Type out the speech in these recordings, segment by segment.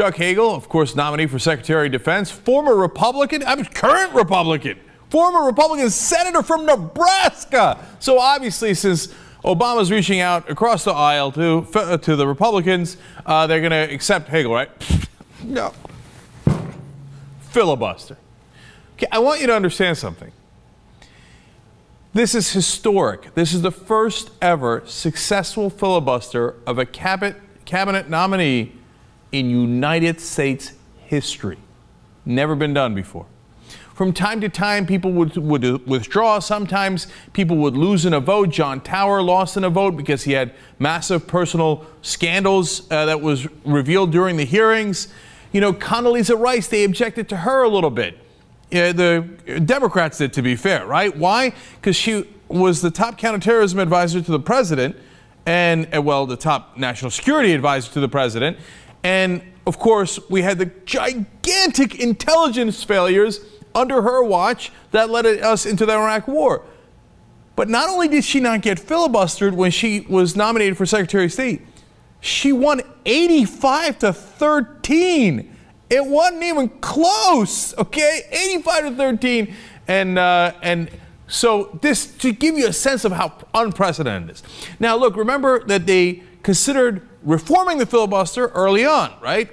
Chuck Hagel, of course, nominee for Secretary of Defense, former Republican, I mean, current Republican, former Republican senator from Nebraska. So obviously, since Obama's reaching out across the aisle to to the Republicans, uh, they're going to accept Hagel, right? no. Filibuster. Okay, I want you to understand something. This is historic. This is the first ever successful filibuster of a cabinet, cabinet nominee in United States history. Never been done before. From time to time, people would, would withdraw. Sometimes people would lose in a vote. John Tower lost in a vote because he had massive personal scandals uh, that was revealed during the hearings. You know, Condoleezza Rice, they objected to her a little bit. Uh, the Democrats did, to be fair, right? Why? Because she was the top counterterrorism advisor to the president, and, uh, well, the top national security advisor to the president. And of course, we had the gigantic intelligence failures under her watch that led us into the Iraq War. But not only did she not get filibustered when she was nominated for Secretary of State, she won 85 to 13. It wasn't even close, okay? 85 to 13. And, uh, and so this, to give you a sense of how unprecedented it is. Now, look, remember that they considered reforming the filibuster early on, right?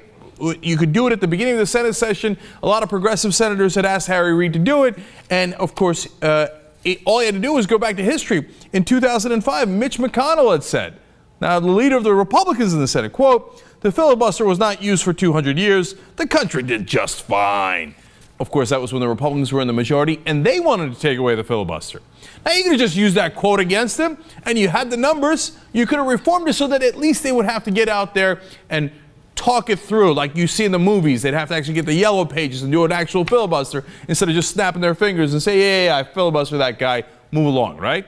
You could do it at the beginning of the Senate session. A lot of progressive senators had asked Harry Reid to do it. And of course, uh, it, all he had to do was go back to history. In 2005, Mitch McConnell had said, now the leader of the Republicans in the Senate, quote, the filibuster was not used for 200 years. The country did just fine. Of course, that was when the Republicans were in the majority and they wanted to take away the filibuster. Now, you could have just used that quote against them and you had the numbers. You could have reformed it so that at least they would have to get out there and talk it through like you see in the movies. They'd have to actually get the yellow pages and do an actual filibuster instead of just snapping their fingers and say, yeah, yeah, I filibuster that guy, move along, right?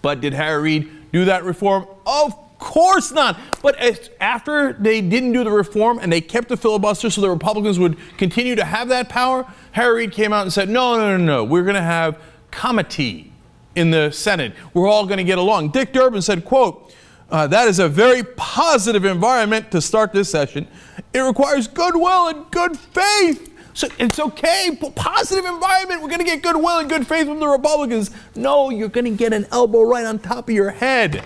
But did Harry Reid do that reform? Of course not. But after they didn't do the reform and they kept the filibuster so the Republicans would continue to have that power, Harry Reid came out and said, no, no, no, no, we're going to have comity in the Senate. We're all going to get along. Dick Durbin said, quote, uh, that is a very positive environment to start this session. It requires goodwill and good faith. So it's okay, positive environment. We're going to get goodwill and good faith from the Republicans. No, you're going to get an elbow right on top of your head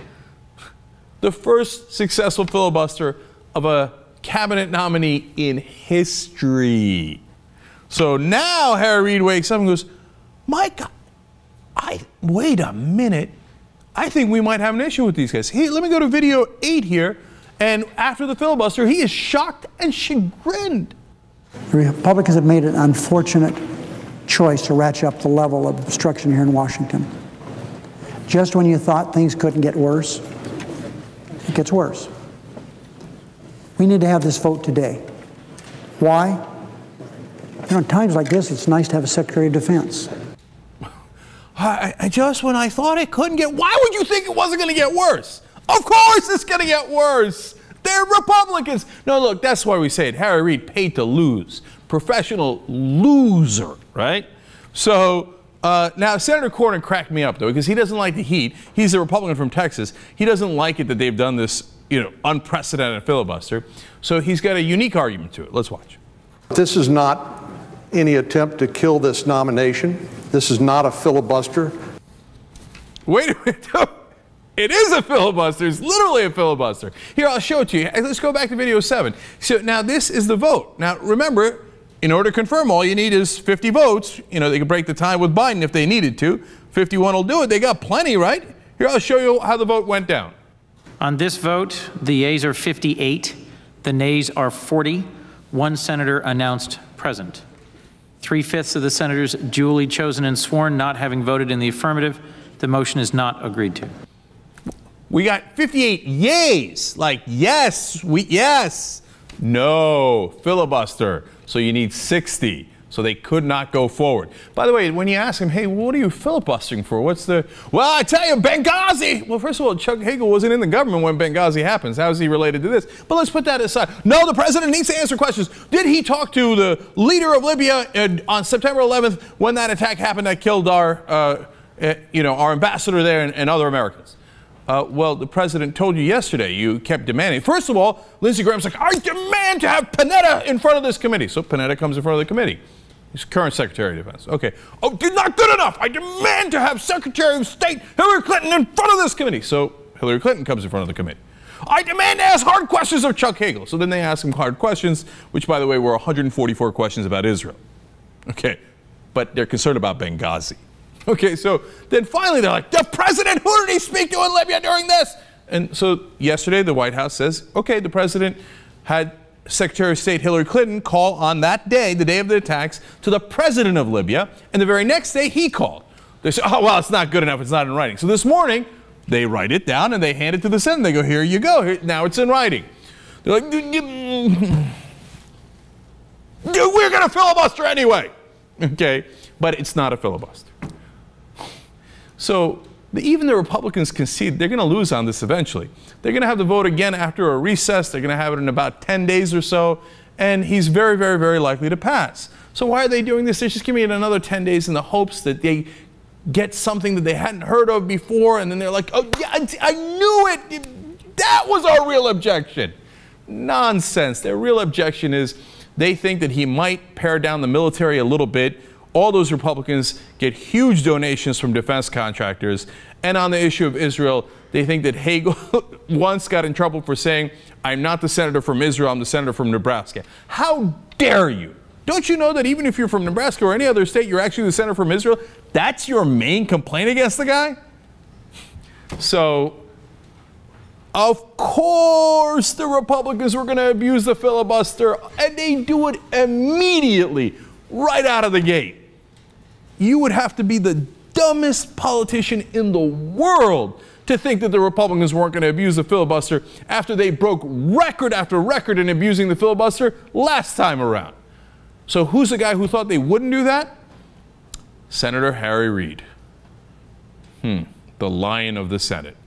the first successful filibuster of a cabinet nominee in history. So now Harry Reid wakes up and goes, God, I, wait a minute. I think we might have an issue with these guys. Hey, let me go to video eight here. And after the filibuster, he is shocked and chagrined. The Republicans have made an unfortunate choice to ratchet up the level of obstruction here in Washington. Just when you thought things couldn't get worse, it gets worse. We need to have this vote today. Why? You know, in times like this, it's nice to have a Secretary of Defense. I, I just when I thought it couldn't get, why would you think it wasn't going to get worse? Of course it's going to get worse. They're Republicans. No, look, that's why we say it. Harry Reid paid to lose. Professional loser, right? So uh, now, Senator Cornyn cracked me up, though, because he doesn't like the heat. He's a Republican from Texas. He doesn't like it that they've done this, you know, unprecedented filibuster. So he's got a unique argument to it. Let's watch. This is not any attempt to kill this nomination. This is not a filibuster. Wait a minute. It is a filibuster. It's literally a filibuster. Here, I'll show it to you. Let's go back to video seven. So now this is the vote. Now remember, in order to confirm, all you need is 50 votes. You know, they could break the tie with Biden if they needed to. 51 will do it. They got plenty, right? Here, I'll show you how the vote went down. On this vote, the yeas are 58, the nays are 40. One senator announced present. Three fifths of the senators duly chosen and sworn not having voted in the affirmative. The motion is not agreed to. We got 58 yays, like yes, we yes, no, filibuster. So you need 60. So they could not go forward. By the way, when you ask him, hey, what are you filibustering for? What's the, well, I tell you, Benghazi. Well, first of all, Chuck Hagel wasn't in the government when Benghazi happens. How is he related to this? But let's put that aside. No, the president needs to answer questions. Did he talk to the leader of Libya on September 11th when that attack happened that killed our, uh, uh, you know, our ambassador there and, and other Americans? Uh, well, the president told you yesterday. You kept demanding. First of all, Lindsey Graham's like, I demand to have Panetta in front of this committee. So Panetta comes in front of the committee. He's current Secretary of Defense. Okay. Oh, you're not good enough. I demand to have Secretary of State Hillary Clinton in front of this committee. So Hillary Clinton comes in front of the committee. I demand to ask hard questions of Chuck Hagel. So then they ask him hard questions, which, by the way, were 144 questions about Israel. Okay. But they're concerned about Benghazi. Okay, so then finally they're like, the president, who did he speak to in Libya during this? And so yesterday the White House says, okay, the president had Secretary of State Hillary Clinton call on that day, the day of the attacks, to the president of Libya, and the very next day he called. They say, oh, well, it's not good enough, it's not in writing. So this morning, they write it down and they hand it to the Senate. They go, here you go, here, now it's in writing. They're like, we're going to filibuster anyway. Okay, but it's not a filibuster. So even the Republicans concede they're going to lose on this eventually. They're going to have the vote again after a recess. They're going to have it in about 10 days or so. And he's very, very, very likely to pass. So why are they doing this? They're just giving it another 10 days in the hopes that they get something that they hadn't heard of before. And then they're like, oh, yeah, I knew it. That was our real objection. Nonsense. Their real objection is they think that he might pare down the military a little bit all those Republicans get huge donations from defense contractors. And on the issue of Israel, they think that Hagel once got in trouble for saying, I'm not the senator from Israel, I'm the senator from Nebraska. How dare you? Don't you know that even if you're from Nebraska or any other state, you're actually the senator from Israel? That's your main complaint against the guy? So, of course, the Republicans were going to abuse the filibuster, and they do it immediately, right out of the gate you would have to be the dumbest politician in the world to think that the Republicans weren't going to abuse the filibuster after they broke record after record in abusing the filibuster last time around. So, who's the guy who thought they wouldn't do that? Senator Harry Reid. Hmm, the lion of the Senate.